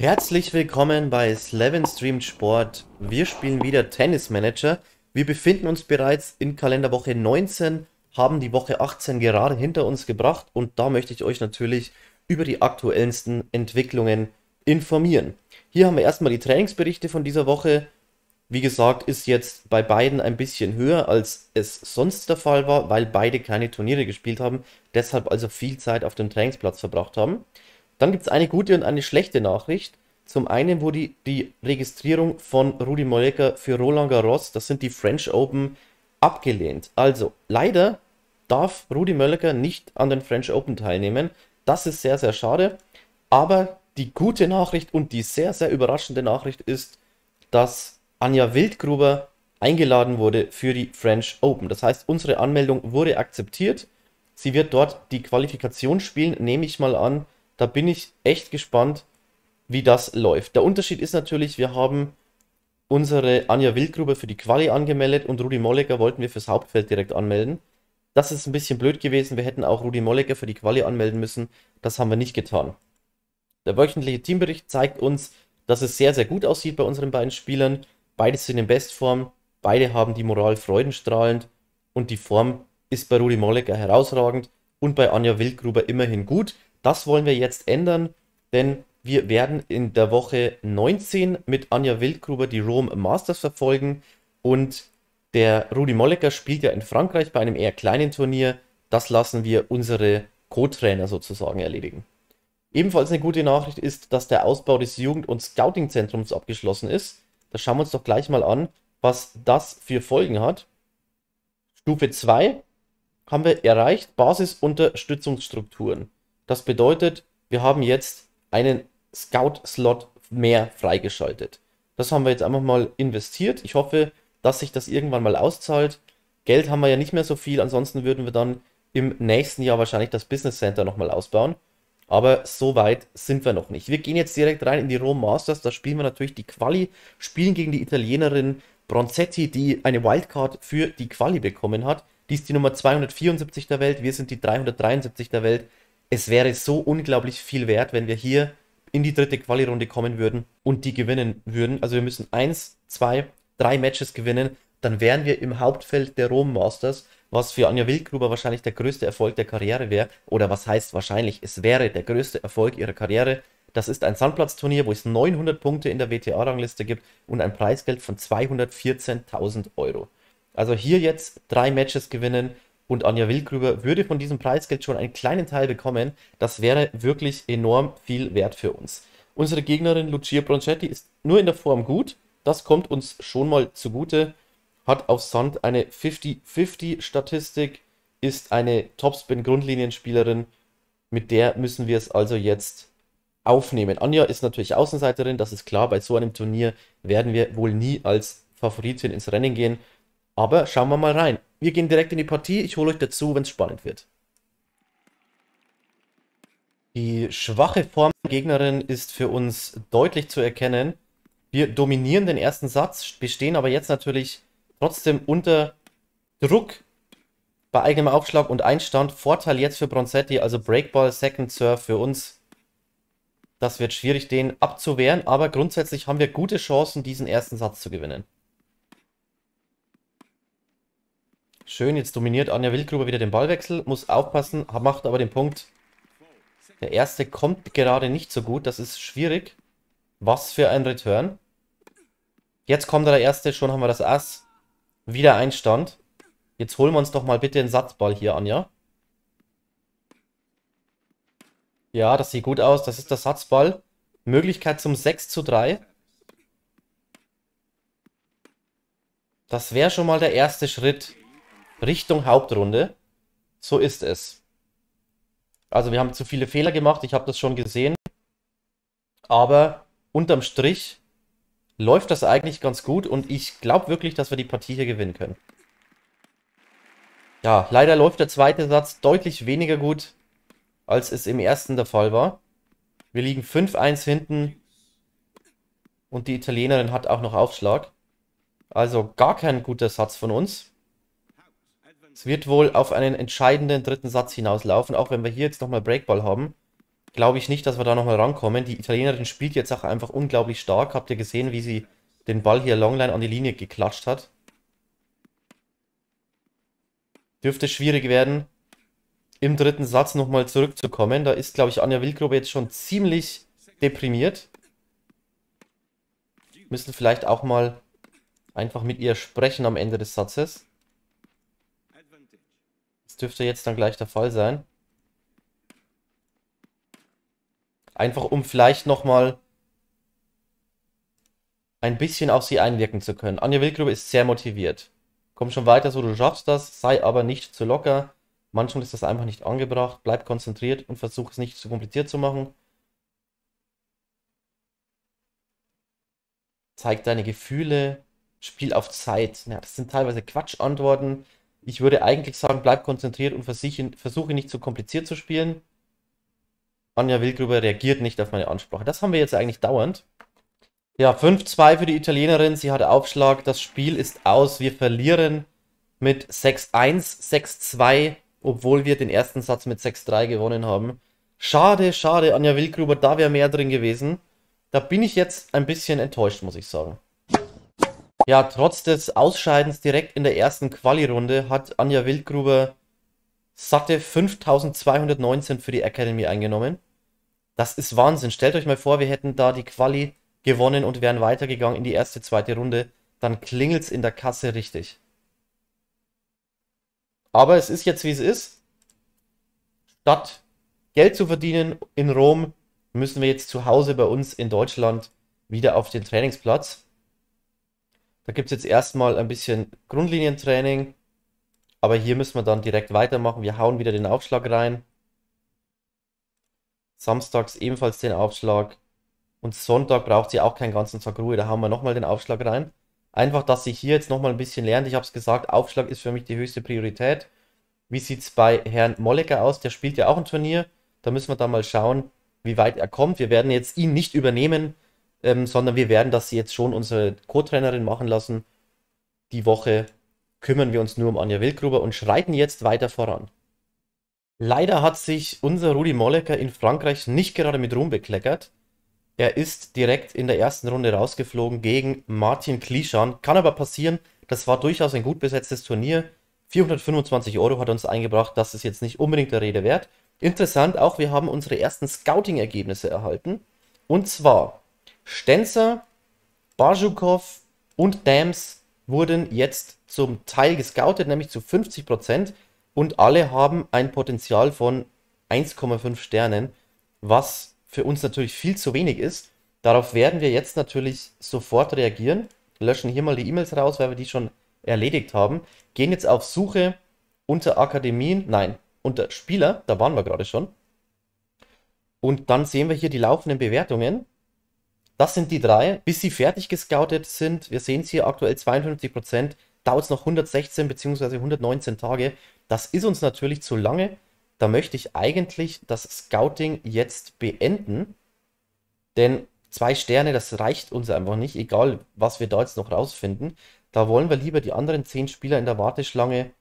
Herzlich willkommen bei Slevin Streamed Sport. Wir spielen wieder Tennis Manager. Wir befinden uns bereits in Kalenderwoche 19, haben die Woche 18 gerade hinter uns gebracht und da möchte ich euch natürlich über die aktuellsten Entwicklungen informieren. Hier haben wir erstmal die Trainingsberichte von dieser Woche. Wie gesagt, ist jetzt bei beiden ein bisschen höher, als es sonst der Fall war, weil beide keine Turniere gespielt haben, deshalb also viel Zeit auf dem Trainingsplatz verbracht haben. Dann gibt es eine gute und eine schlechte Nachricht. Zum einen wurde die Registrierung von Rudi Mollecker für Roland Garros, das sind die French Open, abgelehnt. Also, leider darf Rudi Mollecker nicht an den French Open teilnehmen. Das ist sehr, sehr schade. Aber die gute Nachricht und die sehr, sehr überraschende Nachricht ist, dass Anja Wildgruber eingeladen wurde für die French Open. Das heißt, unsere Anmeldung wurde akzeptiert. Sie wird dort die Qualifikation spielen, nehme ich mal an. Da bin ich echt gespannt, wie das läuft. Der Unterschied ist natürlich, wir haben unsere Anja Wildgruber für die Quali angemeldet und Rudi Mollecker wollten wir fürs Hauptfeld direkt anmelden. Das ist ein bisschen blöd gewesen. Wir hätten auch Rudi Mollecker für die Quali anmelden müssen. Das haben wir nicht getan. Der wöchentliche Teambericht zeigt uns, dass es sehr, sehr gut aussieht bei unseren beiden Spielern. Beide sind in Bestform. Beide haben die Moral freudenstrahlend. Und die Form ist bei Rudi Mollecker herausragend und bei Anja Wildgruber immerhin gut. Das wollen wir jetzt ändern, denn wir werden in der Woche 19 mit Anja Wildgruber die Rome Masters verfolgen und der Rudi Mollecker spielt ja in Frankreich bei einem eher kleinen Turnier. Das lassen wir unsere Co-Trainer sozusagen erledigen. Ebenfalls eine gute Nachricht ist, dass der Ausbau des Jugend- und Scouting-Zentrums abgeschlossen ist. Da schauen wir uns doch gleich mal an, was das für Folgen hat. Stufe 2 haben wir erreicht, Basisunterstützungsstrukturen. Das bedeutet, wir haben jetzt einen Scout-Slot mehr freigeschaltet. Das haben wir jetzt einfach mal investiert. Ich hoffe, dass sich das irgendwann mal auszahlt. Geld haben wir ja nicht mehr so viel, ansonsten würden wir dann im nächsten Jahr wahrscheinlich das Business Center nochmal ausbauen. Aber so weit sind wir noch nicht. Wir gehen jetzt direkt rein in die Rome Masters. Da spielen wir natürlich die Quali, spielen gegen die Italienerin Bronzetti, die eine Wildcard für die Quali bekommen hat. Die ist die Nummer 274 der Welt, wir sind die 373 der Welt es wäre so unglaublich viel wert, wenn wir hier in die dritte Quali-Runde kommen würden und die gewinnen würden. Also wir müssen eins, zwei, drei Matches gewinnen, dann wären wir im Hauptfeld der Rome Masters, was für Anja Wildgruber wahrscheinlich der größte Erfolg der Karriere wäre. Oder was heißt wahrscheinlich, es wäre der größte Erfolg ihrer Karriere. Das ist ein Sandplatzturnier, wo es 900 Punkte in der WTA-Rangliste gibt und ein Preisgeld von 214.000 Euro. Also hier jetzt drei Matches gewinnen, und Anja Wildgruber würde von diesem Preisgeld schon einen kleinen Teil bekommen. Das wäre wirklich enorm viel wert für uns. Unsere Gegnerin Lucia Bronchetti ist nur in der Form gut. Das kommt uns schon mal zugute. Hat auf Sand eine 50-50 Statistik, ist eine Topspin-Grundlinienspielerin. Mit der müssen wir es also jetzt aufnehmen. Anja ist natürlich Außenseiterin, das ist klar. Bei so einem Turnier werden wir wohl nie als Favoritin ins Rennen gehen. Aber schauen wir mal rein. Wir gehen direkt in die Partie. Ich hole euch dazu, wenn es spannend wird. Die schwache Form der Gegnerin ist für uns deutlich zu erkennen. Wir dominieren den ersten Satz, bestehen aber jetzt natürlich trotzdem unter Druck bei eigenem Aufschlag und Einstand. Vorteil jetzt für Bronzetti, also Breakball, Second Serve für uns. Das wird schwierig, den abzuwehren, aber grundsätzlich haben wir gute Chancen, diesen ersten Satz zu gewinnen. Schön, jetzt dominiert Anja Wildgruber wieder den Ballwechsel. Muss aufpassen, macht aber den Punkt. Der erste kommt gerade nicht so gut. Das ist schwierig. Was für ein Return. Jetzt kommt der erste. Schon haben wir das Ass. Wieder Einstand. Jetzt holen wir uns doch mal bitte einen Satzball hier, Anja. Ja, das sieht gut aus. Das ist der Satzball. Möglichkeit zum 6 zu 3. Das wäre schon mal der erste Schritt. Richtung Hauptrunde. So ist es. Also wir haben zu viele Fehler gemacht, ich habe das schon gesehen. Aber unterm Strich läuft das eigentlich ganz gut und ich glaube wirklich, dass wir die Partie hier gewinnen können. Ja, leider läuft der zweite Satz deutlich weniger gut, als es im ersten der Fall war. Wir liegen 5-1 hinten und die Italienerin hat auch noch Aufschlag. Also gar kein guter Satz von uns. Es wird wohl auf einen entscheidenden dritten Satz hinauslaufen, auch wenn wir hier jetzt nochmal Breakball haben. glaube ich nicht, dass wir da nochmal rankommen. Die Italienerin spielt jetzt auch einfach unglaublich stark. Habt ihr gesehen, wie sie den Ball hier Longline an die Linie geklatscht hat? Dürfte schwierig werden, im dritten Satz nochmal zurückzukommen. Da ist, glaube ich, Anja Wildgrube jetzt schon ziemlich deprimiert. Müssen vielleicht auch mal einfach mit ihr sprechen am Ende des Satzes. Dürfte jetzt dann gleich der Fall sein. Einfach um vielleicht nochmal ein bisschen auf sie einwirken zu können. Anja Wildgrube ist sehr motiviert. Komm schon weiter, so du schaffst das, sei aber nicht zu locker. Manchmal ist das einfach nicht angebracht. Bleib konzentriert und versuch es nicht zu kompliziert zu machen. Zeig deine Gefühle, spiel auf Zeit. Ja, das sind teilweise Quatschantworten. Ich würde eigentlich sagen, bleib konzentriert und versuche nicht zu kompliziert zu spielen. Anja Wildgruber reagiert nicht auf meine Ansprache. Das haben wir jetzt eigentlich dauernd. Ja, 5-2 für die Italienerin. Sie hat Aufschlag. Das Spiel ist aus. Wir verlieren mit 6-1, 6-2, obwohl wir den ersten Satz mit 6-3 gewonnen haben. Schade, schade, Anja Wildgruber, da wäre mehr drin gewesen. Da bin ich jetzt ein bisschen enttäuscht, muss ich sagen. Ja, trotz des Ausscheidens direkt in der ersten Quali-Runde hat Anja Wildgruber satte 5219 für die Academy eingenommen. Das ist Wahnsinn. Stellt euch mal vor, wir hätten da die Quali gewonnen und wären weitergegangen in die erste, zweite Runde. Dann klingelt es in der Kasse richtig. Aber es ist jetzt, wie es ist. Statt Geld zu verdienen in Rom, müssen wir jetzt zu Hause bei uns in Deutschland wieder auf den Trainingsplatz. Da gibt es jetzt erstmal ein bisschen Grundlinientraining. Aber hier müssen wir dann direkt weitermachen. Wir hauen wieder den Aufschlag rein. Samstags ebenfalls den Aufschlag. Und Sonntag braucht sie auch keinen ganzen Tag Ruhe. Da haben wir nochmal den Aufschlag rein. Einfach, dass sie hier jetzt nochmal ein bisschen lernt. Ich habe es gesagt, Aufschlag ist für mich die höchste Priorität. Wie sieht es bei Herrn Mollecker aus? Der spielt ja auch ein Turnier. Da müssen wir dann mal schauen, wie weit er kommt. Wir werden jetzt ihn nicht übernehmen, ähm, sondern wir werden das jetzt schon unsere Co-Trainerin machen lassen. Die Woche kümmern wir uns nur um Anja Wildgruber und schreiten jetzt weiter voran. Leider hat sich unser Rudi Mollecker in Frankreich nicht gerade mit Ruhm bekleckert. Er ist direkt in der ersten Runde rausgeflogen gegen Martin Klischan. Kann aber passieren, das war durchaus ein gut besetztes Turnier. 425 Euro hat uns eingebracht, das ist jetzt nicht unbedingt der Rede wert. Interessant auch, wir haben unsere ersten Scouting-Ergebnisse erhalten. Und zwar Stenzer, Barjukow und Dams wurden jetzt zum Teil gescoutet, nämlich zu 50% und alle haben ein Potenzial von 1,5 Sternen, was für uns natürlich viel zu wenig ist. Darauf werden wir jetzt natürlich sofort reagieren. Löschen hier mal die E-Mails raus, weil wir die schon erledigt haben. Gehen jetzt auf Suche unter Akademien, nein, unter Spieler, da waren wir gerade schon. Und dann sehen wir hier die laufenden Bewertungen. Das sind die drei. Bis sie fertig gescoutet sind, wir sehen es hier aktuell 52%, dauert es noch 116 bzw. 119 Tage. Das ist uns natürlich zu lange. Da möchte ich eigentlich das Scouting jetzt beenden. Denn zwei Sterne, das reicht uns einfach nicht, egal was wir da jetzt noch rausfinden. Da wollen wir lieber die anderen zehn Spieler in der Warteschlange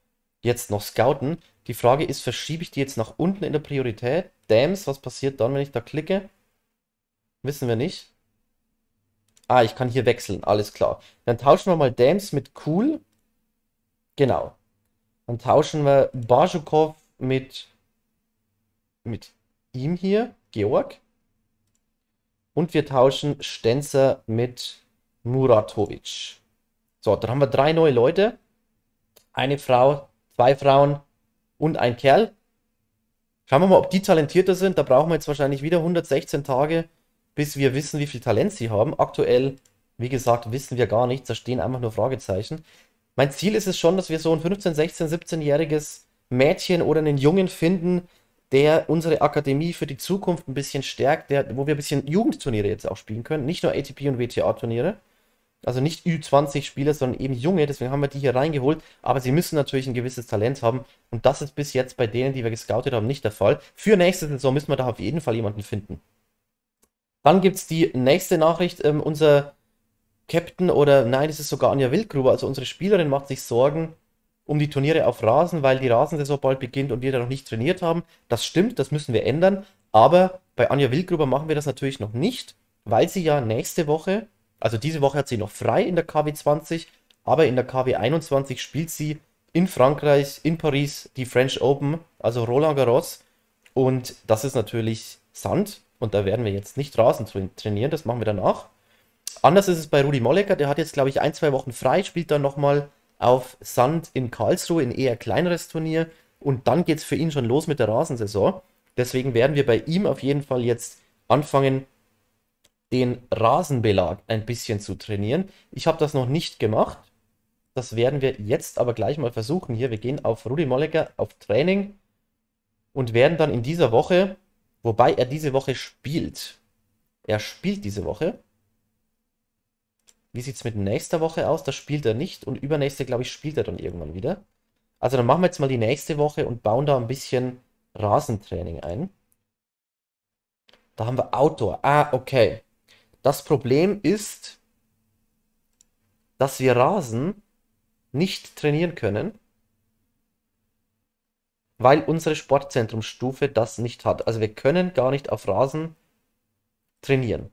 jetzt noch scouten. Die Frage ist, verschiebe ich die jetzt nach unten in der Priorität? Dams, was passiert dann, wenn ich da klicke? Wissen wir nicht. Ah, ich kann hier wechseln, alles klar. Dann tauschen wir mal Dams mit Cool. Genau. Dann tauschen wir Bajukow mit, mit ihm hier, Georg. Und wir tauschen Stenzer mit Muratovic. So, dann haben wir drei neue Leute. Eine Frau, zwei Frauen und ein Kerl. Schauen wir mal, ob die talentierter sind. Da brauchen wir jetzt wahrscheinlich wieder 116 Tage, bis wir wissen, wie viel Talent sie haben. Aktuell, wie gesagt, wissen wir gar nichts. Da stehen einfach nur Fragezeichen. Mein Ziel ist es schon, dass wir so ein 15, 16, 17-jähriges Mädchen oder einen Jungen finden, der unsere Akademie für die Zukunft ein bisschen stärkt, der, wo wir ein bisschen Jugendturniere jetzt auch spielen können. Nicht nur ATP und WTA-Turniere. Also nicht Ü20-Spieler, sondern eben junge. Deswegen haben wir die hier reingeholt. Aber sie müssen natürlich ein gewisses Talent haben. Und das ist bis jetzt bei denen, die wir gescoutet haben, nicht der Fall. Für nächste Saison müssen wir da auf jeden Fall jemanden finden. Dann gibt es die nächste Nachricht. Ähm, unser Captain oder nein, es ist sogar Anja Wildgruber, also unsere Spielerin macht sich Sorgen um die Turniere auf Rasen, weil die Rasensaison bald beginnt und wir da noch nicht trainiert haben. Das stimmt, das müssen wir ändern, aber Bei Anja Wildgruber machen wir das natürlich noch nicht, weil sie ja nächste Woche, also diese Woche hat sie noch frei in der KW 20, aber in der KW 21 spielt sie in Frankreich, in Paris, die French Open, also Roland Garros. Und das ist natürlich Sand. Und da werden wir jetzt nicht Rasen trainieren, das machen wir danach. Anders ist es bei Rudi Mollecker, der hat jetzt, glaube ich, ein, zwei Wochen frei, spielt dann nochmal auf Sand in Karlsruhe, in eher kleineres Turnier. Und dann geht es für ihn schon los mit der Rasensaison. Deswegen werden wir bei ihm auf jeden Fall jetzt anfangen, den Rasenbelag ein bisschen zu trainieren. Ich habe das noch nicht gemacht. Das werden wir jetzt aber gleich mal versuchen hier. Wir gehen auf Rudi Mollecker auf Training und werden dann in dieser Woche, wobei er diese Woche spielt. Er spielt diese Woche. Wie sieht es mit nächster Woche aus? Da spielt er nicht und übernächste, glaube ich, spielt er dann irgendwann wieder. Also dann machen wir jetzt mal die nächste Woche und bauen da ein bisschen Rasentraining ein. Da haben wir Outdoor. Ah, okay. Das Problem ist, dass wir Rasen nicht trainieren können, weil unsere Sportzentrumsstufe das nicht hat. Also wir können gar nicht auf Rasen trainieren.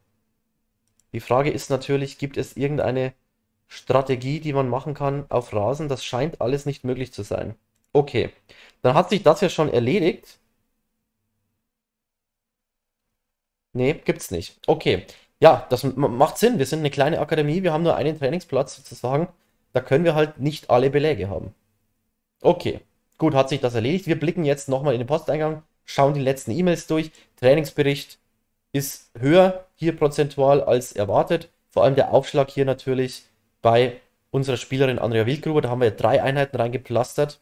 Die Frage ist natürlich, gibt es irgendeine Strategie, die man machen kann auf Rasen? Das scheint alles nicht möglich zu sein. Okay, dann hat sich das ja schon erledigt. Nee, gibt's nicht. Okay, ja, das macht Sinn. Wir sind eine kleine Akademie, wir haben nur einen Trainingsplatz sozusagen. Da können wir halt nicht alle Beläge haben. Okay, gut, hat sich das erledigt. Wir blicken jetzt nochmal in den Posteingang, schauen die letzten E-Mails durch. Trainingsbericht ist höher hier prozentual als erwartet. Vor allem der Aufschlag hier natürlich bei unserer Spielerin Andrea Wildgruber. Da haben wir drei Einheiten reingeplastert.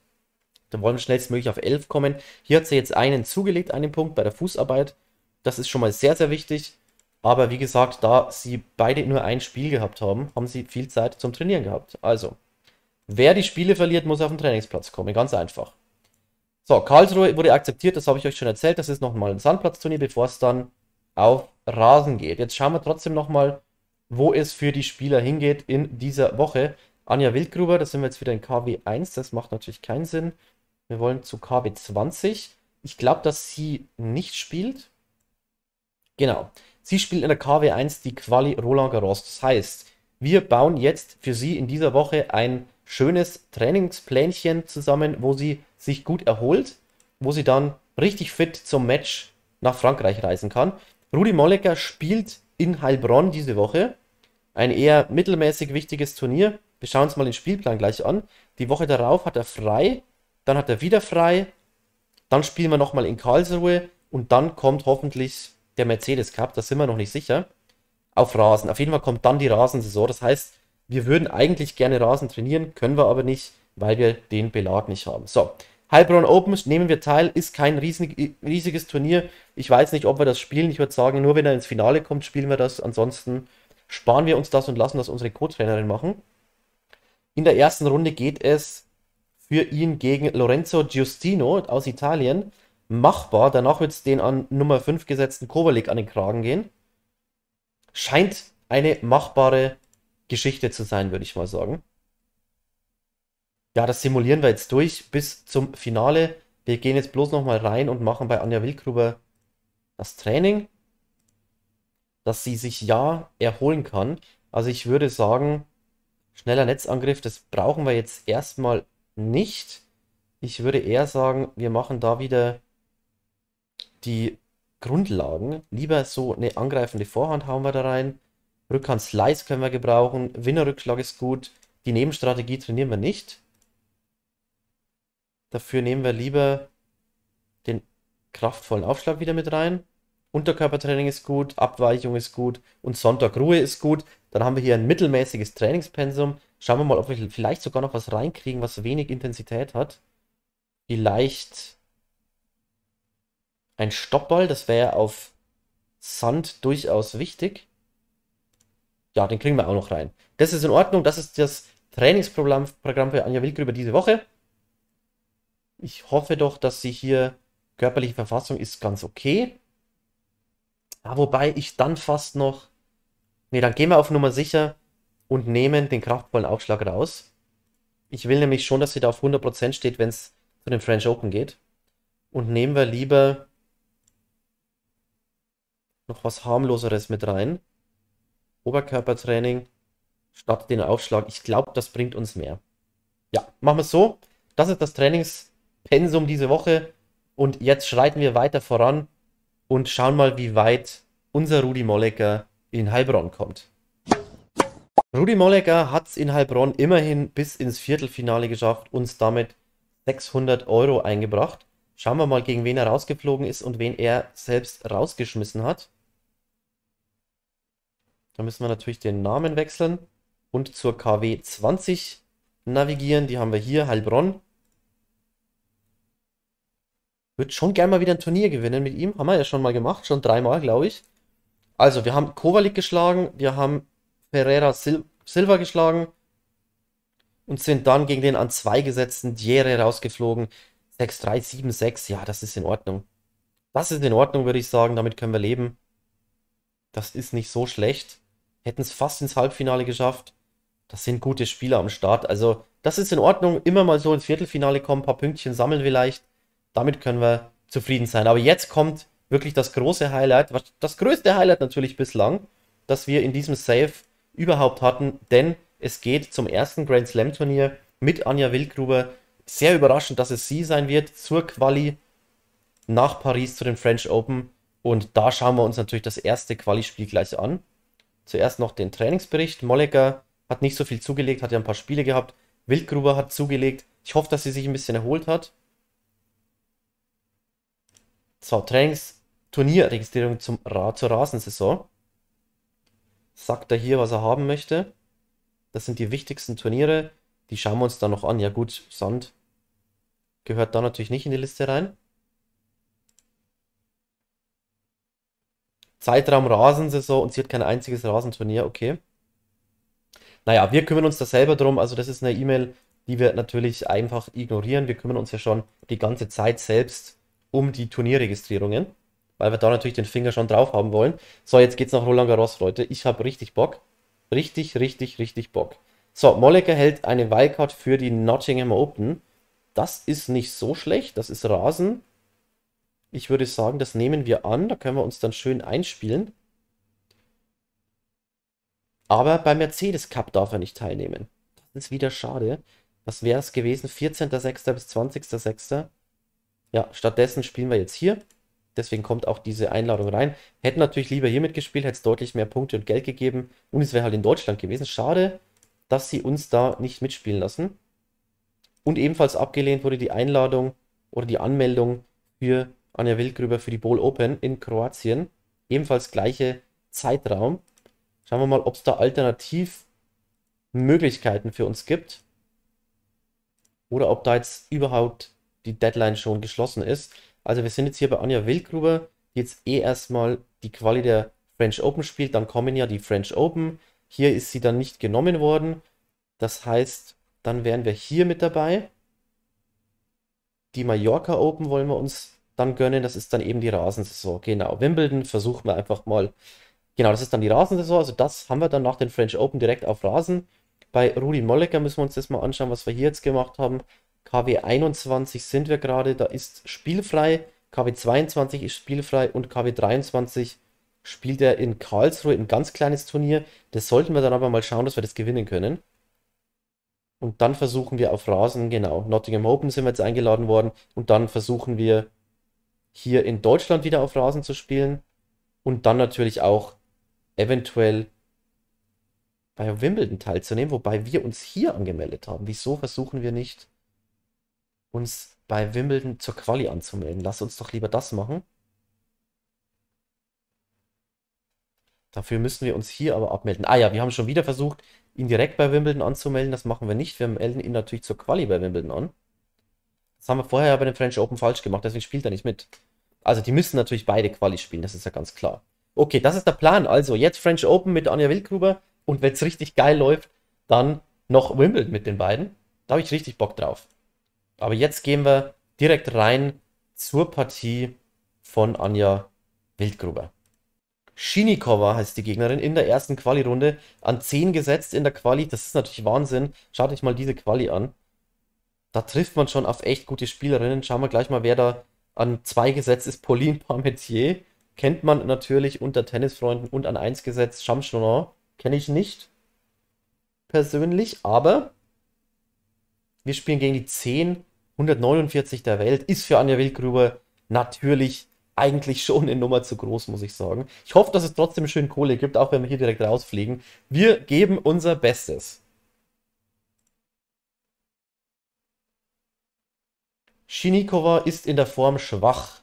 Da wollen wir schnellstmöglich auf 11 kommen. Hier hat sie jetzt einen zugelegt, einen Punkt bei der Fußarbeit. Das ist schon mal sehr, sehr wichtig. Aber wie gesagt, da sie beide nur ein Spiel gehabt haben, haben sie viel Zeit zum Trainieren gehabt. Also, wer die Spiele verliert, muss auf den Trainingsplatz kommen. Ganz einfach. So, Karlsruhe wurde akzeptiert, das habe ich euch schon erzählt. Das ist nochmal ein Sandplatzturnier, bevor es dann auf Rasen geht. Jetzt schauen wir trotzdem nochmal, wo es für die Spieler hingeht in dieser Woche. Anja Wildgruber, da sind wir jetzt wieder in KW 1, das macht natürlich keinen Sinn. Wir wollen zu KW 20. Ich glaube, dass sie nicht spielt. Genau. Sie spielt in der KW 1 die Quali Roland Garros. Das heißt, wir bauen jetzt für sie in dieser Woche ein schönes Trainingsplänchen zusammen, wo sie sich gut erholt, wo sie dann richtig fit zum Match nach Frankreich reisen kann. Rudi Mollecker spielt in Heilbronn diese Woche. Ein eher mittelmäßig wichtiges Turnier. Wir schauen uns mal den Spielplan gleich an. Die Woche darauf hat er frei, dann hat er wieder frei, dann spielen wir nochmal in Karlsruhe und dann kommt hoffentlich der Mercedes Cup, da sind wir noch nicht sicher, auf Rasen. Auf jeden Fall kommt dann die Rasensaison. Das heißt, wir würden eigentlich gerne Rasen trainieren, können wir aber nicht, weil wir den Belag nicht haben. So, Heilbronn Open nehmen wir teil, ist kein riesig, riesiges Turnier. Ich weiß nicht, ob wir das spielen. Ich würde sagen, nur wenn er ins Finale kommt, spielen wir das. Ansonsten sparen wir uns das und lassen das unsere Co-Trainerin machen. In der ersten Runde geht es für ihn gegen Lorenzo Giustino aus Italien. Machbar. Danach wird es den an Nummer 5 gesetzten Kovalik an den Kragen gehen. Scheint eine machbare Geschichte zu sein, würde ich mal sagen. Ja, das simulieren wir jetzt durch bis zum Finale. Wir gehen jetzt bloß nochmal rein und machen bei Anja Wildgruber das Training, dass sie sich ja erholen kann. Also ich würde sagen, schneller Netzangriff, das brauchen wir jetzt erstmal nicht. Ich würde eher sagen, wir machen da wieder die Grundlagen. Lieber so eine angreifende Vorhand hauen wir da rein. Rückhand Slice können wir gebrauchen. Winnerrückschlag ist gut. Die Nebenstrategie trainieren wir nicht. Dafür nehmen wir lieber den kraftvollen Aufschlag wieder mit rein. Unterkörpertraining ist gut, Abweichung ist gut und Sonntag Ruhe ist gut. Dann haben wir hier ein mittelmäßiges Trainingspensum. Schauen wir mal, ob wir vielleicht sogar noch was reinkriegen, was wenig Intensität hat. Vielleicht ein Stoppball, das wäre auf Sand durchaus wichtig. Ja, den kriegen wir auch noch rein. Das ist in Ordnung. Das ist das Trainingsprogramm für Anja Wilker über diese Woche. Ich hoffe doch, dass sie hier körperliche Verfassung ist ganz okay. Ja, wobei ich dann fast noch. Ne, dann gehen wir auf Nummer sicher und nehmen den kraftvollen Aufschlag raus. Ich will nämlich schon, dass sie da auf 100% steht, wenn es zu den French Open geht. Und nehmen wir lieber noch was harmloseres mit rein. Oberkörpertraining statt den Aufschlag. Ich glaube, das bringt uns mehr. Ja, machen wir es so. Das ist das Trainingspensum diese Woche. Und jetzt schreiten wir weiter voran und schauen mal, wie weit unser Rudi Mollecker in Heilbronn kommt. Rudi Mollecker hat es in Heilbronn immerhin bis ins Viertelfinale geschafft, uns damit 600 Euro eingebracht. Schauen wir mal, gegen wen er rausgeflogen ist und wen er selbst rausgeschmissen hat. Da müssen wir natürlich den Namen wechseln und zur KW 20 navigieren. Die haben wir hier, Heilbronn. Würde schon gerne mal wieder ein Turnier gewinnen mit ihm. Haben wir ja schon mal gemacht, schon dreimal, glaube ich. Also, wir haben Kovalik geschlagen, wir haben Pereira Sil Silva geschlagen und sind dann gegen den an zwei gesetzten Diere rausgeflogen. 6-3, 7-6, ja, das ist in Ordnung. Das ist in Ordnung, würde ich sagen, damit können wir leben. Das ist nicht so schlecht. Hätten es fast ins Halbfinale geschafft. Das sind gute Spieler am Start. Also, das ist in Ordnung. Immer mal so ins Viertelfinale kommen, ein paar Pünktchen sammeln vielleicht. Damit können wir zufrieden sein. Aber jetzt kommt wirklich das große Highlight, das größte Highlight natürlich bislang, das wir in diesem Save überhaupt hatten, denn es geht zum ersten Grand Slam Turnier mit Anja Wildgruber. Sehr überraschend, dass es sie sein wird zur Quali nach Paris zu den French Open. Und da schauen wir uns natürlich das erste Quali-Spiel gleich an. Zuerst noch den Trainingsbericht. Mollecker hat nicht so viel zugelegt, hat ja ein paar Spiele gehabt. Wildgruber hat zugelegt. Ich hoffe, dass sie sich ein bisschen erholt hat. So, Trainingsturnierregistrierung zum Ra zur Rasensaison. Sagt er hier, was er haben möchte. Das sind die wichtigsten Turniere. Die schauen wir uns dann noch an. Ja gut, Sand gehört da natürlich nicht in die Liste rein. Zeitraum Rasensaison und sie hat kein einziges Rasenturnier, okay. Naja, wir kümmern uns da selber drum. Also das ist eine E-Mail, die wir natürlich einfach ignorieren. Wir kümmern uns ja schon die ganze Zeit selbst um die Turnierregistrierungen, weil wir da natürlich den Finger schon drauf haben wollen. So, jetzt geht's nach Roland Garros, Leute. Ich habe richtig Bock. Richtig, richtig, richtig Bock. So, Mollecker hält eine Wildcard für die Nottingham Open. Das ist nicht so schlecht. Das ist Rasen. Ich würde sagen, das nehmen wir an. Da können wir uns dann schön einspielen. Aber beim Mercedes Cup darf er nicht teilnehmen. Das ist wieder schade. Was wäre es gewesen? 14.06. bis 20.06. Ja, stattdessen spielen wir jetzt hier. Deswegen kommt auch diese Einladung rein. Hätten natürlich lieber hier mitgespielt, hätte es deutlich mehr Punkte und Geld gegeben. Und es wäre halt in Deutschland gewesen. Schade, dass sie uns da nicht mitspielen lassen. Und ebenfalls abgelehnt wurde die Einladung oder die Anmeldung für Anja Wildgrüber für die Bowl Open in Kroatien. Ebenfalls gleiche Zeitraum. Schauen wir mal, ob es da alternativ Möglichkeiten für uns gibt. Oder ob da jetzt überhaupt die Deadline schon geschlossen ist. Also wir sind jetzt hier bei Anja Wildgruber, die jetzt eh erstmal die Quali der French Open spielt. Dann kommen ja die French Open. Hier ist sie dann nicht genommen worden. Das heißt, dann wären wir hier mit dabei. Die Mallorca Open wollen wir uns dann gönnen. Das ist dann eben die Rasensaison. Genau, Wimbledon versuchen wir einfach mal. Genau, das ist dann die Rasensaison. Also das haben wir dann nach den French Open direkt auf Rasen. Bei Rudi Mollecker müssen wir uns das mal anschauen, was wir hier jetzt gemacht haben. KW 21 sind wir gerade, da ist spielfrei. KW 22 ist spielfrei und KW 23 spielt er in Karlsruhe ein ganz kleines Turnier. Das sollten wir dann aber mal schauen, dass wir das gewinnen können. Und dann versuchen wir auf Rasen, genau, Nottingham Open sind wir jetzt eingeladen worden. Und dann versuchen wir hier in Deutschland wieder auf Rasen zu spielen. Und dann natürlich auch eventuell bei Wimbledon teilzunehmen, wobei wir uns hier angemeldet haben. Wieso versuchen wir nicht uns bei Wimbledon zur Quali anzumelden. Lass uns doch lieber das machen. Dafür müssen wir uns hier aber abmelden. Ah ja, wir haben schon wieder versucht, ihn direkt bei Wimbledon anzumelden. Das machen wir nicht. Wir melden ihn natürlich zur Quali bei Wimbledon an. Das haben wir vorher ja bei den French Open falsch gemacht, deswegen spielt er nicht mit. Also die müssen natürlich beide Quali spielen, das ist ja ganz klar. Okay, das ist der Plan. Also jetzt French Open mit Anja Wildgruber und wenn es richtig geil läuft, dann noch Wimbledon mit den beiden. Da habe ich richtig Bock drauf. Aber jetzt gehen wir direkt rein zur Partie von Anja Wildgruber. Shinikova heißt die Gegnerin in der ersten Quali-Runde. An 10 gesetzt in der Quali. Das ist natürlich Wahnsinn. Schaut euch mal diese Quali an. Da trifft man schon auf echt gute Spielerinnen. Schauen wir gleich mal, wer da an 2 gesetzt ist. Pauline Parmentier. kennt man natürlich unter Tennisfreunden und an 1 gesetzt. Shamshonan kenne ich nicht persönlich, aber wir spielen gegen die 10, 149 der Welt. Ist für Anja Wildgruber natürlich eigentlich schon eine Nummer zu groß, muss ich sagen. Ich hoffe, dass es trotzdem schön Kohle gibt, auch wenn wir hier direkt rausfliegen. Wir geben unser Bestes. Shinikova ist in der Form schwach.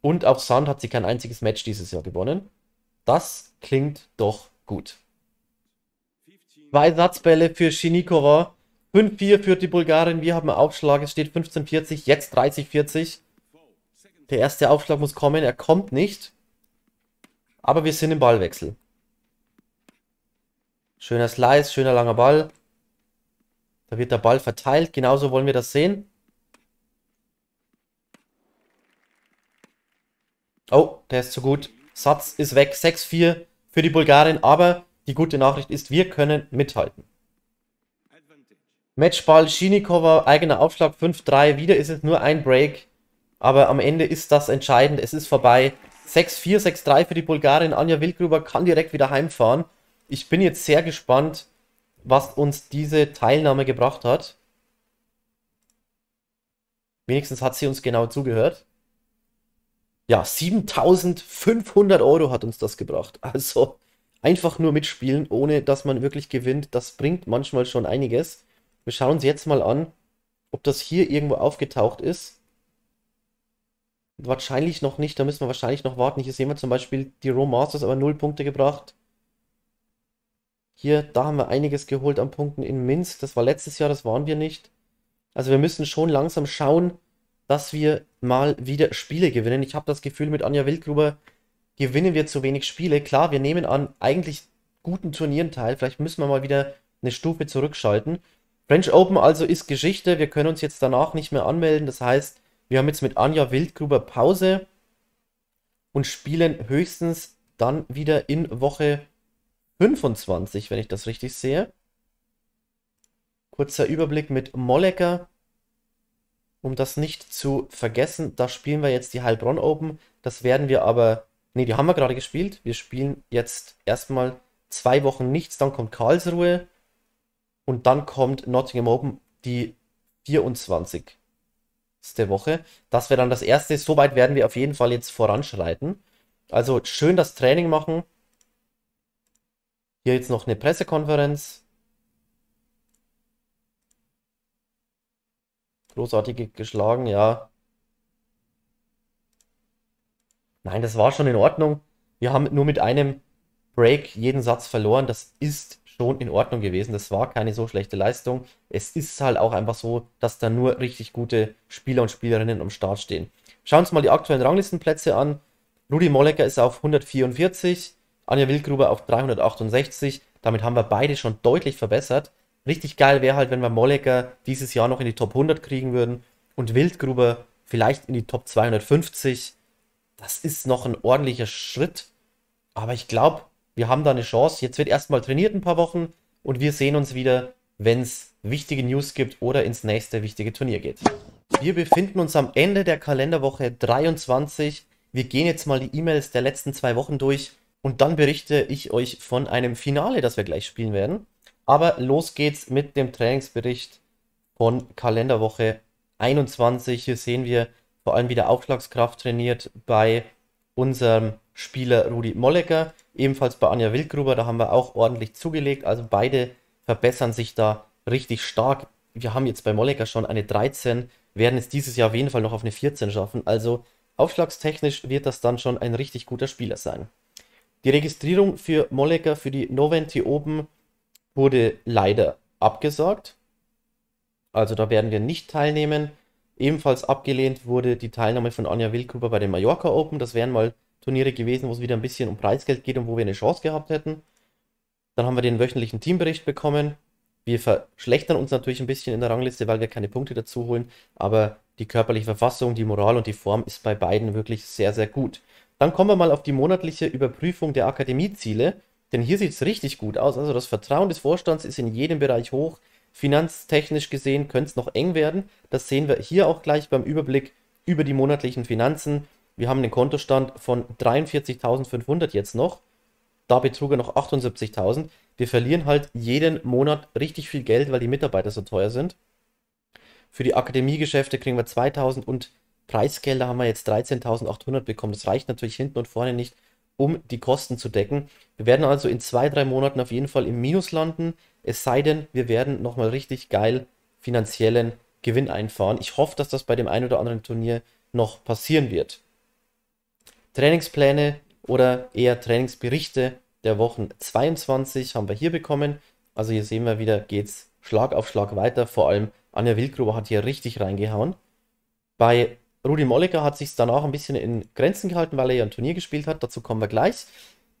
Und auch Sand hat sie kein einziges Match dieses Jahr gewonnen. Das klingt doch gut. Zwei Satzbälle für Shinikova. 5-4 führt die Bulgarin. Wir haben einen Aufschlag. Es steht 15-40, jetzt 30-40. Der erste Aufschlag muss kommen. Er kommt nicht. Aber wir sind im Ballwechsel. Schöner Slice, schöner langer Ball. Da wird der Ball verteilt. Genauso wollen wir das sehen. Oh, der ist zu gut. Satz ist weg. 6-4 für die Bulgarin. Aber die gute Nachricht ist, wir können mithalten. Matchball, Shinikova, eigener Aufschlag 5-3. Wieder ist es nur ein Break. Aber am Ende ist das entscheidend. Es ist vorbei. 6-4, 6-3 für die Bulgarin. Anja Wildgruber kann direkt wieder heimfahren. Ich bin jetzt sehr gespannt, was uns diese Teilnahme gebracht hat. Wenigstens hat sie uns genau zugehört. Ja, 7500 Euro hat uns das gebracht. Also einfach nur mitspielen, ohne dass man wirklich gewinnt. Das bringt manchmal schon einiges. Wir schauen uns jetzt mal an, ob das hier irgendwo aufgetaucht ist. Wahrscheinlich noch nicht, da müssen wir wahrscheinlich noch warten. Hier sehen wir zum Beispiel die Rome Masters, aber 0 Punkte gebracht. Hier, da haben wir einiges geholt an Punkten in Minsk. Das war letztes Jahr, das waren wir nicht. Also wir müssen schon langsam schauen, dass wir mal wieder Spiele gewinnen. Ich habe das Gefühl, mit Anja Wildgruber gewinnen wir zu wenig Spiele. Klar, wir nehmen an eigentlich guten Turnieren teil. Vielleicht müssen wir mal wieder eine Stufe zurückschalten. French Open also ist Geschichte. Wir können uns jetzt danach nicht mehr anmelden. Das heißt, wir haben jetzt mit Anja Wildgruber Pause und spielen höchstens dann wieder in Woche 25, wenn ich das richtig sehe. Kurzer Überblick mit Mollecker um das nicht zu vergessen, da spielen wir jetzt die Heilbronn Open. Das werden wir aber, ne, die haben wir gerade gespielt. Wir spielen jetzt erstmal zwei Wochen nichts, dann kommt Karlsruhe und dann kommt Nottingham Open die 24. Woche. Das wäre dann das erste. Soweit werden wir auf jeden Fall jetzt voranschreiten. Also schön das Training machen. Hier jetzt noch eine Pressekonferenz. Großartig geschlagen, ja. Nein, das war schon in Ordnung. Wir haben nur mit einem Break jeden Satz verloren. Das ist schon in Ordnung gewesen. Das war keine so schlechte Leistung. Es ist halt auch einfach so, dass da nur richtig gute Spieler und Spielerinnen am Start stehen. Schauen wir uns mal die aktuellen Ranglistenplätze an. Rudi Mollecker ist auf 144, Anja Wildgruber auf 368. Damit haben wir beide schon deutlich verbessert. Richtig geil wäre halt, wenn wir Mollecker dieses Jahr noch in die Top 100 kriegen würden und Wildgruber vielleicht in die Top 250. Das ist noch ein ordentlicher Schritt. Aber ich glaube, wir haben da eine Chance. Jetzt wird erstmal trainiert ein paar Wochen und wir sehen uns wieder, wenn es wichtige News gibt oder ins nächste wichtige Turnier geht. Wir befinden uns am Ende der Kalenderwoche 23. Wir gehen jetzt mal die E-Mails der letzten zwei Wochen durch und dann berichte ich euch von einem Finale, das wir gleich spielen werden. Aber los geht's mit dem Trainingsbericht von Kalenderwoche 21. Hier sehen wir vor allem wieder Aufschlagskraft trainiert bei unserem Spieler Rudi Mollecker, ebenfalls bei Anja Wildgruber, da haben wir auch ordentlich zugelegt. Also beide verbessern sich da richtig stark. Wir haben jetzt bei Mollecker schon eine 13, werden es dieses Jahr auf jeden Fall noch auf eine 14 schaffen. Also aufschlagstechnisch wird das dann schon ein richtig guter Spieler sein. Die Registrierung für Mollecker für die Noventi Open wurde leider abgesagt. Also da werden wir nicht teilnehmen. Ebenfalls abgelehnt wurde die Teilnahme von Anja Wildgruber bei den Mallorca Open. Das wären mal Turniere gewesen, wo es wieder ein bisschen um Preisgeld geht und wo wir eine Chance gehabt hätten. Dann haben wir den wöchentlichen Teambericht bekommen. Wir verschlechtern uns natürlich ein bisschen in der Rangliste, weil wir keine Punkte dazu holen. Aber die körperliche Verfassung, die Moral und die Form ist bei beiden wirklich sehr, sehr gut. Dann kommen wir mal auf die monatliche Überprüfung der Akademieziele. Denn hier sieht es richtig gut aus. Also das Vertrauen des Vorstands ist in jedem Bereich hoch. Finanztechnisch gesehen könnte es noch eng werden. Das sehen wir hier auch gleich beim Überblick über die monatlichen Finanzen. Wir haben einen Kontostand von 43.500 jetzt noch. Da betrug er noch 78.000. Wir verlieren halt jeden Monat richtig viel Geld, weil die Mitarbeiter so teuer sind. Für die Akademiegeschäfte kriegen wir 2.000 und Preisgelder haben wir jetzt 13.800 bekommen. Das reicht natürlich hinten und vorne nicht, um die Kosten zu decken. Wir werden also in zwei, drei Monaten auf jeden Fall im Minus landen. Es sei denn, wir werden nochmal richtig geil finanziellen Gewinn einfahren. Ich hoffe, dass das bei dem einen oder anderen Turnier noch passieren wird. Trainingspläne oder eher Trainingsberichte der Wochen 22 haben wir hier bekommen. Also hier sehen wir wieder, geht es Schlag auf Schlag weiter. Vor allem Anja Wildgruber hat hier richtig reingehauen. Bei Rudi Molliger hat sich danach ein bisschen in Grenzen gehalten, weil er ja ein Turnier gespielt hat. Dazu kommen wir gleich.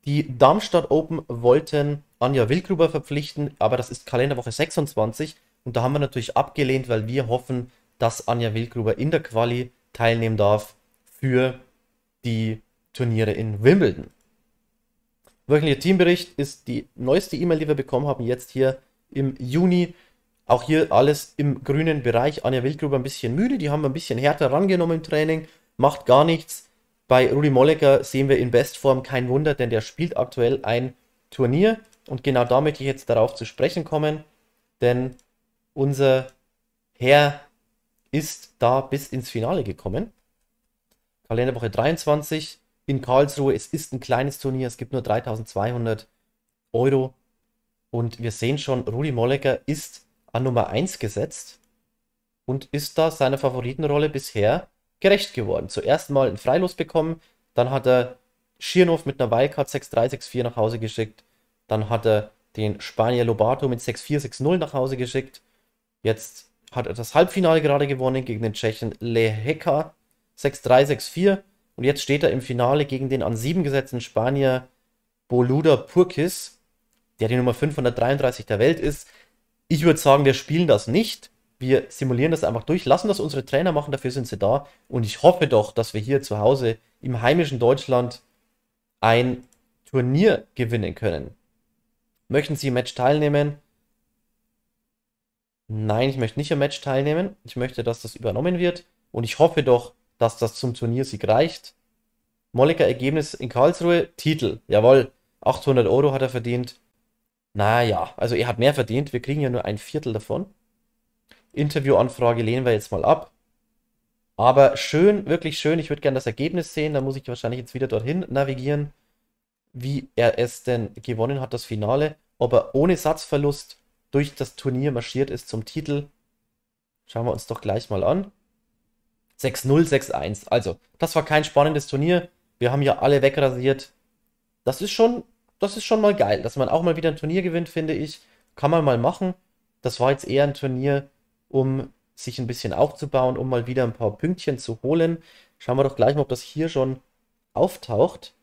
Die Darmstadt Open wollten Anja Wildgruber verpflichten, aber das ist Kalenderwoche 26 und da haben wir natürlich abgelehnt, weil wir hoffen, dass Anja Wildgruber in der Quali teilnehmen darf für die Turniere in Wimbledon. Wöchentlicher Teambericht ist die neueste E-Mail, die wir bekommen haben, jetzt hier im Juni. Auch hier alles im grünen Bereich. Anja Wildgruber ein bisschen müde, die haben wir ein bisschen härter rangenommen im Training, macht gar nichts. Bei Rudi Mollecker sehen wir in Bestform kein Wunder, denn der spielt aktuell ein Turnier. Und genau da möchte ich jetzt darauf zu sprechen kommen, denn unser Herr ist da bis ins Finale gekommen. Kalenderwoche 23 in Karlsruhe. Es ist ein kleines Turnier, es gibt nur 3200 Euro. Und wir sehen schon, Rudi Mollecker ist an Nummer 1 gesetzt und ist da seiner Favoritenrolle bisher gerecht geworden. Zuerst mal ein Freilos bekommen, dann hat er Schirnhoff mit einer Wildcard 6-3, 6-4 nach Hause geschickt, dann hat er den Spanier Lobato mit 6-4, 6-0 nach Hause geschickt. Jetzt hat er das Halbfinale gerade gewonnen gegen den Tschechen Leheka 6-3, 6-4. Und jetzt steht er im Finale gegen den an 7 gesetzten Spanier Boluda Purkis, der die Nummer 533 der Welt ist. Ich würde sagen, wir spielen das nicht. Wir simulieren das einfach durch, lassen das unsere Trainer machen, dafür sind sie da. Und ich hoffe doch, dass wir hier zu Hause im heimischen Deutschland ein Turnier gewinnen können. Möchten Sie im Match teilnehmen? Nein, ich möchte nicht am Match teilnehmen. Ich möchte, dass das übernommen wird. Und ich hoffe doch, dass das zum Turniersieg reicht. Molliger Ergebnis in Karlsruhe, Titel. Jawohl, 800 Euro hat er verdient. Naja, also er hat mehr verdient. Wir kriegen ja nur ein Viertel davon. Interviewanfrage lehnen wir jetzt mal ab. Aber schön, wirklich schön. Ich würde gerne das Ergebnis sehen. Da muss ich wahrscheinlich jetzt wieder dorthin navigieren, wie er es denn gewonnen hat, das Finale. Ob er ohne Satzverlust durch das Turnier marschiert ist zum Titel. Schauen wir uns doch gleich mal an. 6-0, 6-1. Also, das war kein spannendes Turnier. Wir haben ja alle wegrasiert. Das ist schon, das ist schon mal geil, dass man auch mal wieder ein Turnier gewinnt, finde ich. Kann man mal machen. Das war jetzt eher ein Turnier, um sich ein bisschen aufzubauen, um mal wieder ein paar Pünktchen zu holen. Schauen wir doch gleich mal, ob das hier schon auftaucht.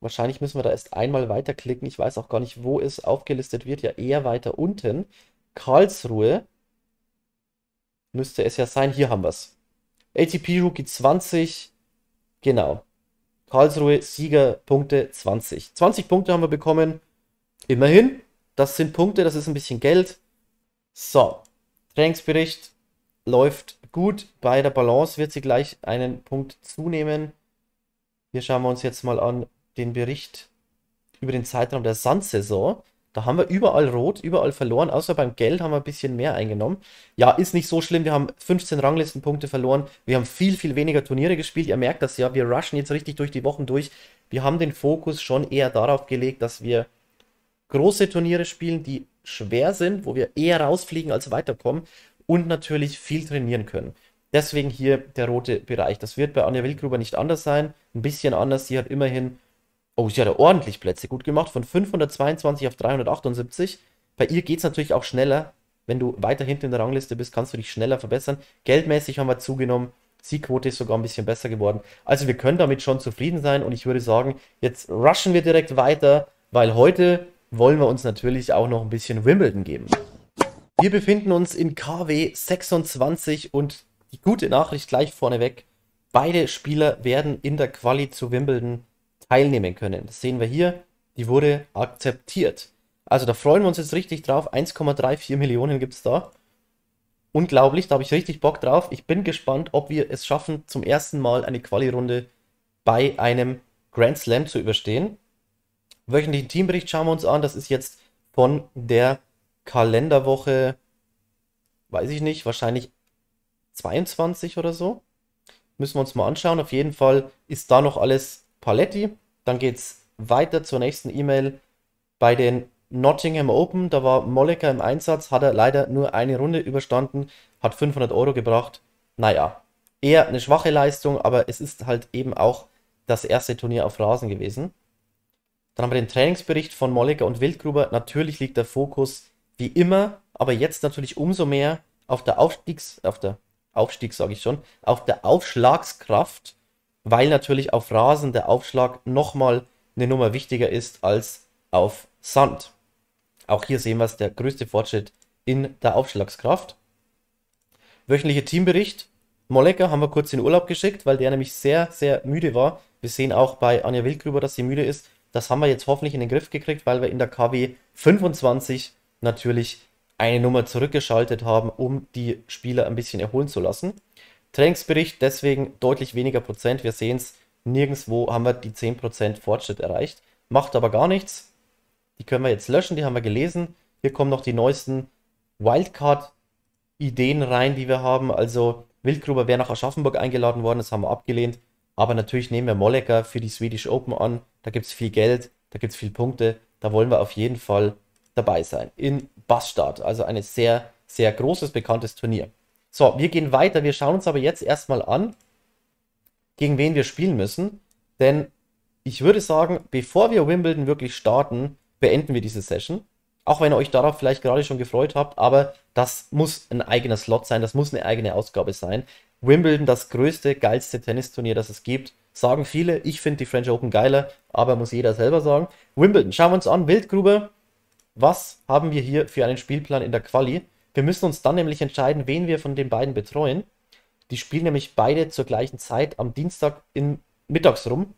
Wahrscheinlich müssen wir da erst einmal weiterklicken. Ich weiß auch gar nicht, wo es aufgelistet wird. Ja, eher weiter unten. Karlsruhe müsste es ja sein. Hier haben wir es. ATP Rookie 20. Genau. Karlsruhe Siegerpunkte 20. 20 Punkte haben wir bekommen. Immerhin. Das sind Punkte, das ist ein bisschen Geld. So. Trainingsbericht läuft gut. Bei der Balance wird sie gleich einen Punkt zunehmen. Hier schauen wir uns jetzt mal an den Bericht über den Zeitraum der Sandsaison. Da haben wir überall rot, überall verloren, außer beim Geld haben wir ein bisschen mehr eingenommen. Ja, ist nicht so schlimm, wir haben 15 Ranglistenpunkte verloren, wir haben viel, viel weniger Turniere gespielt. Ihr merkt das ja, wir rushen jetzt richtig durch die Wochen durch. Wir haben den Fokus schon eher darauf gelegt, dass wir große Turniere spielen, die schwer sind, wo wir eher rausfliegen als weiterkommen und natürlich viel trainieren können. Deswegen hier der rote Bereich. Das wird bei Anja Wildgruber nicht anders sein. Ein bisschen anders. Sie hat immerhin Oh, sie hat ja ordentlich Plätze gut gemacht, von 522 auf 378. Bei ihr geht es natürlich auch schneller. Wenn du weiter hinten in der Rangliste bist, kannst du dich schneller verbessern. Geldmäßig haben wir zugenommen. Siegquote ist sogar ein bisschen besser geworden. Also wir können damit schon zufrieden sein und ich würde sagen, jetzt rushen wir direkt weiter, weil heute wollen wir uns natürlich auch noch ein bisschen Wimbledon geben. Wir befinden uns in KW 26 und die gute Nachricht gleich vorneweg. Beide Spieler werden in der Quali zu Wimbledon teilnehmen können. Das sehen wir hier, die wurde akzeptiert. Also da freuen wir uns jetzt richtig drauf. 1,34 Millionen gibt es da. unglaublich, da habe ich richtig Bock drauf. Ich bin gespannt, ob wir es schaffen, zum ersten Mal eine Quali-Runde bei einem Grand Slam zu überstehen. Wöchentlichen Teambericht schauen wir uns an. Das ist jetzt von der Kalenderwoche, weiß ich nicht, wahrscheinlich 22 oder so. Müssen wir uns mal anschauen. Auf jeden Fall ist da noch alles Paletti. Dann geht es weiter zur nächsten E-Mail. Bei den Nottingham Open, da war Molleker im Einsatz, hat er leider nur eine Runde überstanden, hat 500 Euro gebracht. Naja, eher eine schwache Leistung, aber es ist halt eben auch das erste Turnier auf Rasen gewesen. Dann haben wir den Trainingsbericht von Molleker und Wildgruber. Natürlich liegt der Fokus wie immer, aber jetzt natürlich umso mehr auf der Aufstiegs, auf der Aufstieg sage ich schon, auf der Aufschlagskraft, weil natürlich auf Rasen der Aufschlag nochmal eine Nummer wichtiger ist als auf Sand. Auch hier sehen wir es, der größte Fortschritt in der Aufschlagskraft. Wöchentlicher Teambericht. Mollecker haben wir kurz in Urlaub geschickt, weil der nämlich sehr, sehr müde war. Wir sehen auch bei Anja Wildgruber, dass sie müde ist. Das haben wir jetzt hoffentlich in den Griff gekriegt, weil wir in der KW 25 natürlich eine Nummer zurückgeschaltet haben, um die Spieler ein bisschen erholen zu lassen. Trainingsbericht deswegen deutlich weniger Prozent. Wir sehen es, nirgendwo haben wir die 10% Fortschritt erreicht. Macht aber gar nichts. Die können wir jetzt löschen, die haben wir gelesen. Hier kommen noch die neuesten Wildcard-Ideen rein, die wir haben. Also Wildgruber wäre nach Aschaffenburg eingeladen worden, das haben wir abgelehnt. Aber natürlich nehmen wir Mollecker für die Swedish Open an. Da gibt es viel Geld, da gibt es viel Punkte. Da wollen wir auf jeden Fall dabei sein. In Bastard, also ein sehr, sehr großes, bekanntes Turnier. So, wir gehen weiter. Wir schauen uns aber jetzt erstmal an, gegen wen wir spielen müssen. Denn ich würde sagen, bevor wir Wimbledon wirklich starten, beenden wir diese Session. Auch wenn ihr euch darauf vielleicht gerade schon gefreut habt, aber das muss ein eigener Slot sein, das muss eine eigene Ausgabe sein. Wimbledon, das größte, geilste Tennisturnier, das es gibt. Sagen viele, ich finde die French Open geiler, aber muss jeder selber sagen. Wimbledon, schauen wir uns an, Wildgrube. Was haben wir hier für einen Spielplan in der Quali? Wir müssen uns dann nämlich entscheiden, wen wir von den beiden betreuen. Die spielen nämlich beide zur gleichen Zeit am Dienstag in mittags rum.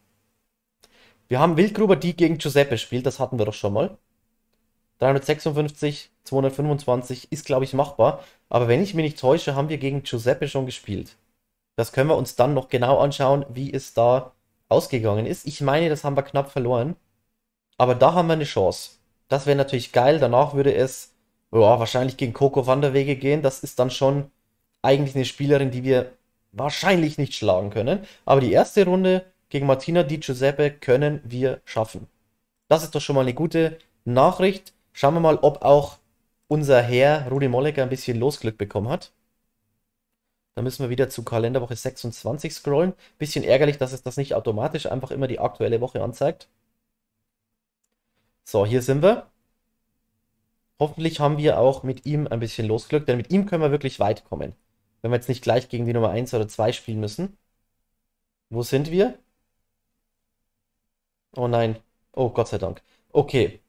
Wir haben Wildgruber, die gegen Giuseppe spielt, das hatten wir doch schon mal. 356, 225 ist, glaube ich, machbar. Aber wenn ich mich nicht täusche, haben wir gegen Giuseppe schon gespielt. Das können wir uns dann noch genau anschauen, wie es da ausgegangen ist. Ich meine, das haben wir knapp verloren. Aber da haben wir eine Chance. Das wäre natürlich geil. Danach würde es ja, wahrscheinlich gegen Coco van der Wege gehen. Das ist dann schon eigentlich eine Spielerin, die wir wahrscheinlich nicht schlagen können. Aber die erste Runde gegen Martina Di Giuseppe können wir schaffen. Das ist doch schon mal eine gute Nachricht. Schauen wir mal, ob auch unser Herr Rudi Mollecker ein bisschen Losglück bekommen hat. Dann müssen wir wieder zu Kalenderwoche 26 scrollen. Bisschen ärgerlich, dass es das nicht automatisch einfach immer die aktuelle Woche anzeigt. So, hier sind wir. Hoffentlich haben wir auch mit ihm ein bisschen Losglück, denn mit ihm können wir wirklich weit kommen. Wenn wir jetzt nicht gleich gegen die Nummer 1 oder 2 spielen müssen. Wo sind wir? Oh nein. Oh, Gott sei Dank. Okay.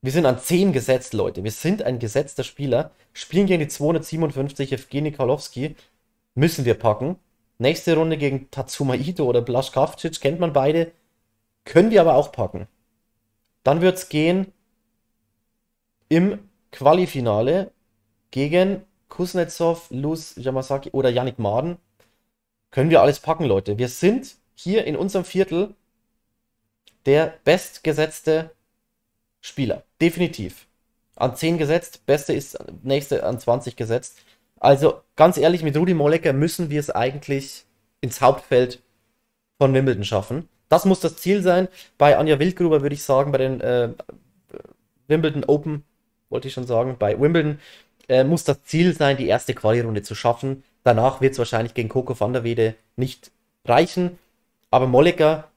Wir sind an 10 gesetzt, Leute. Wir sind ein gesetzter Spieler. Spielen gegen die 257 Evgeny Karlovski. Müssen wir packen. Nächste Runde gegen Tatsuma Ito oder Blaschkavcic. Kennt man beide. Können wir aber auch packen. Dann wird es gehen im Qualifinale gegen Kuznetsov, Luz Yamasaki oder Yannick Maden. Können wir alles packen, Leute. Wir sind hier in unserem Viertel der bestgesetzte Spieler. Definitiv. An 10 gesetzt, beste ist nächste an 20 gesetzt. Also ganz ehrlich, mit Rudi Mollecker müssen wir es eigentlich ins Hauptfeld von Wimbledon schaffen. Das muss das Ziel sein. Bei Anja Wildgruber würde ich sagen, bei den äh, Wimbledon Open, wollte ich schon sagen, bei Wimbledon äh, muss das Ziel sein, die erste Quali-Runde zu schaffen. Danach wird es wahrscheinlich gegen Coco van der Wede nicht reichen. Aber Mollecker,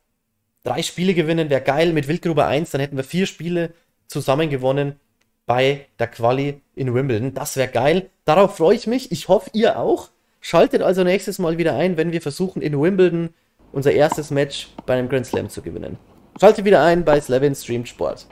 drei Spiele gewinnen, wäre geil. Mit Wildgruber 1, dann hätten wir vier Spiele zusammen gewonnen bei der Quali in Wimbledon. Das wäre geil. Darauf freue ich mich. Ich hoffe, ihr auch. Schaltet also nächstes Mal wieder ein, wenn wir versuchen, in Wimbledon unser erstes Match bei einem Grand Slam zu gewinnen. Schaltet wieder ein bei Slevin Stream Sport.